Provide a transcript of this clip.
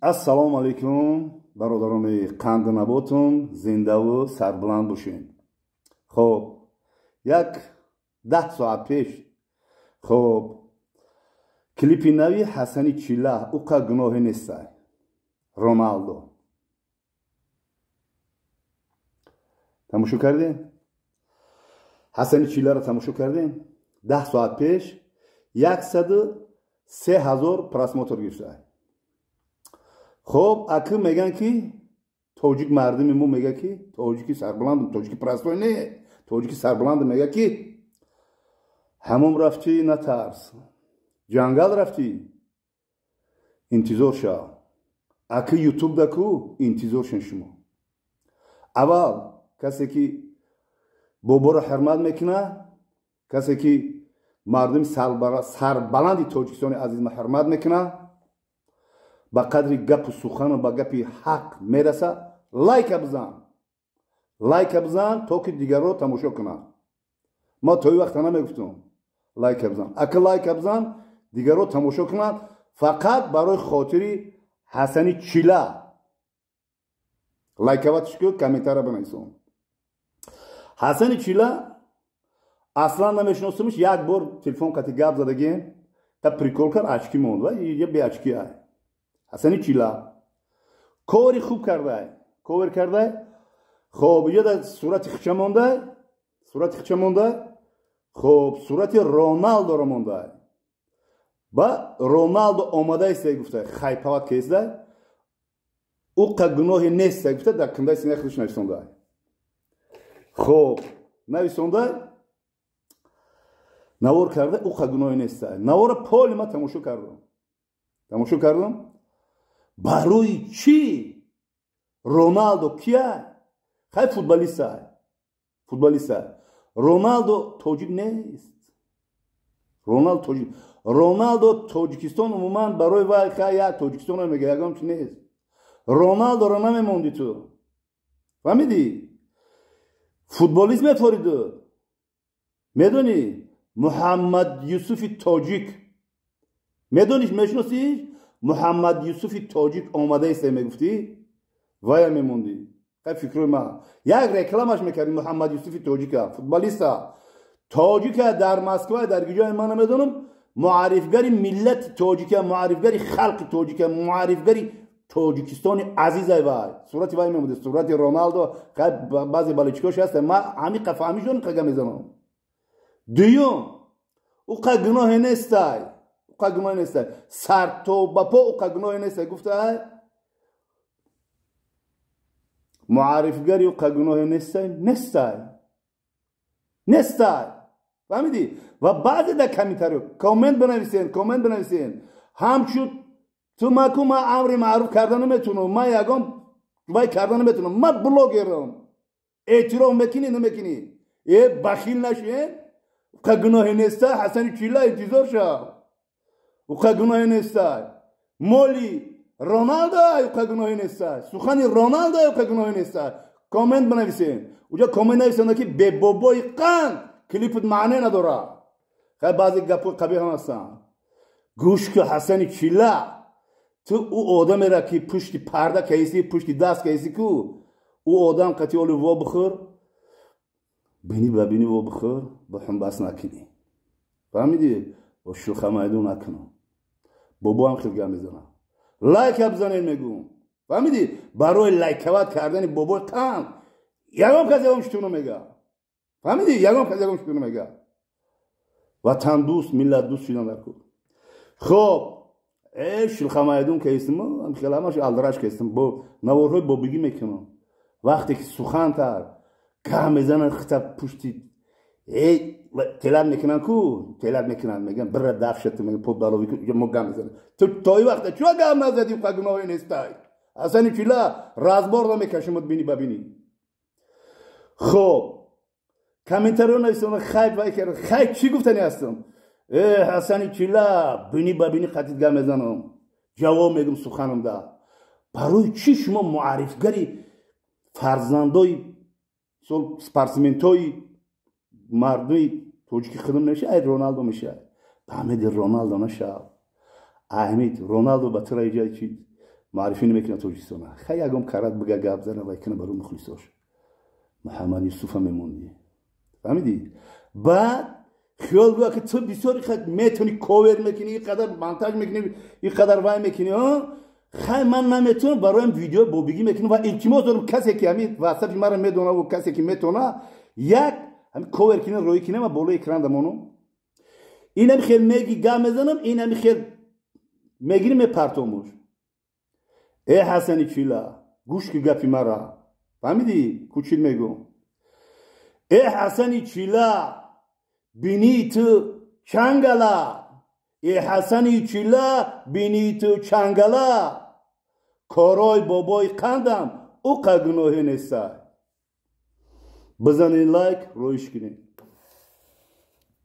ассалому алайкум бародарони қанднаботум зиндаву сарбуланд бошед хоб як даҳ соат пеш хоб клипи нави ҳасани чила уқа гуноҳе нестай роналдо тамошо кардем ҳасани чиларо тамошо кардем даҳ соат пеш яксаду се ҳазор просмотр خب اکی میگن که توجیک مردمی مو میگه که توجیکی سربلند توجیکی پرستوی نه توجیکی سربلند میگه که هموم رفتی نترس جنگل رفتی. انتظار شا. اکی یوتیوب دکو انتظار شن شما. اول کسی که بابا را حرمت می‌کنه کسی که مردم سربلند توجیکستان عزیز حرمت می‌کنه ба қадри гапу сухану ба гапи ҳақ мераса лайка бизан лайка бизан то ки дигарро тамошо кунад мо тои вақта намегуфтум лайка бизан ака лайка бизан дигарро тамошо кунад фақат барои хотири ҳасани чила лайкаватиш ку комментара бинависон ҳасани чила аслан намешиносимш як бор телефон қати гап задагем та прикол кар ачки монд ва я беачки ай ҳасани чила кори хуб кардай ковер кардай хоб иҷода сурати хича мондай сурати хича мондай хоб сурати роналдоро мондай ба роналдо омадаистай гуфта хайпават кесдай уқа гуноҳи нестай гуфта дар кундаи синаи худаш нависондай хоб нависондай навор карда уқа гуноҳи нестай навора поли ма тамошо кардам. Тамошо кардам барои чӣ роналдо кия? Хай футболиста футболиста. Роналдо тоҷик нест. Роналдо тоҷик. Роналдо тоҷикистон умуман барои вай хай як тоҷикистон мега ягон чи нест? Роналдоро намемонди ту? Фаҳмидӣ? Футболист мефориду медонӣ? Муҳаммад юсуфи тоҷик. Медониш? Мешиносиш муҳаммад юсуфи тоҷик омадаисте мегуфтӣ вая мемондӣ ай фикрои ма як рекламаш мекардӣ муҳаммад юсуфи тоҷика футболиста тоҷика дар москва дар гиҷои ма намедонам муаррифгари миллати тоҷика муаррифгари халқи тоҷика муаррифгари тоҷикистони азизай вай сурати вай мемонди сурати роналдо баъзе баличкош ҳаст ма ҳамиқа фаҳмишон қага мезанам дуюм уқа гуноҳе нестай قگنوی نیسته سر تو بپو قگنوی نیسته گفته؟ معارفگری و قگنوی نیسته نیسته نیسته فهمیدی؟ و بعد ده رو کامنت بنویسین کامنت بنویسین. همچون تو ما کو ما امر معروف کردن می‌تونم. ما یکم وای کردن می‌تونم. ما بلوگرم اعتراف می‌کنی نمی‌کنی. ای بخیل نشین. قگنوه گناه نیسته حسن چیلا انتظار شد اوقع گناهی نیست مالی رونالدو اوقع گناهی نیست سخن رونالدو اوقع گناهی نیست کامنت بنویسین اونجا کامنت نویسند که به بابای قند کلیپت معنی نداره خیلی بعضی گپ قبیح هم هستن گوش که حسن کیله تو او آدم را که پشت پرده کیسی پشت دست کیسی کو او آدم قطعی آلی وا بخور بینی ببینی وا بخور با هم بس نکنی فهمیدی با شوخه میدون نکنم بابا هم خیلگم بزنم لایک هم بزنین میگم فهمیدی؟ برای لایکوت کردن بابا تم یکم کسی هم شتونو میگه. فهمیدی؟ یکم کسی هم شتونو میگه. وطن دوست ملت دوست شدن نکن. خب اش الخمایدون که ایستم هم خیلی همش الدرش که ایستم با نوارهای با بگی می‌کنم. وقتی که سخن تر که می‌زنن خطب پشتی ای تلب می‌کنن کو؟ تلاب می‌کنن میگن بر دف شد میگن پول دارو مگم می‌زنه تو تای وقت چرا گم نزدی؟ خب قگنای نیستای اصلا چیلا؟ رازبار نمیکشمت بینی ببینی خب. کامنترون هستم خیب و کرد خیب چی گفتنی هستم؟ ای حسنی چیلا؟ بینی ببینی خطیت گم می‌زنم جواب میگم سخنم دا. برای چی شما معرفگری فرزندای سپارسمنتایی مردمی توجه که خدم نشه ای رونالدو میشه. بعمد رونالدو نشه. احمد رونالدو به تر ایجای چی؟ معرفی نمی‌کنه توجیستونه خیلی اگم کرد بگه گاب زنه و کنه برو مخلصاش محمد یوسف هم میموندی فهمیدی؟ بعد خیال بگو که تو بسیار خد می‌تونی کوور می‌کنی اینقدر منتج می‌کنی اینقدر وای می‌کنی ها؟ خیلی من نمی‌تونم برایم ویدیو بابیگی می‌کنم و التماس دارم کسی که همین واسه من رو می‌دونه و کسی که می‌تونه یک هم کوورکینه روی کینه ما بالای اکران دمونو اینم خیلی میگی گا می‌زنم اینم خیلی می‌گیریم پرتوموش ای حسنی چیلا گوش کی گپی مرا فهمیدی کوچیل میگو ای حسنی چیلا بینی تو چنگلا ای حسنی چیلا بینی تو چنگلا کارای بابای قندم او قگنوه نیسته Bazani like, Royşgini.